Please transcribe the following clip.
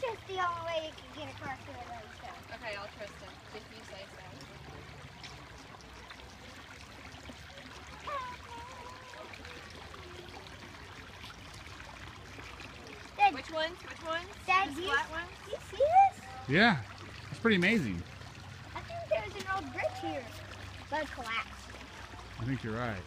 he the only way you can get across the river so. Okay, I'll trust him if you say so. Dad, Which ones? Which ones? Dad, the do you, flat ones? do you see this? Yeah, it's pretty amazing. I think there's an old bridge here, but it collapsed. I think you're right.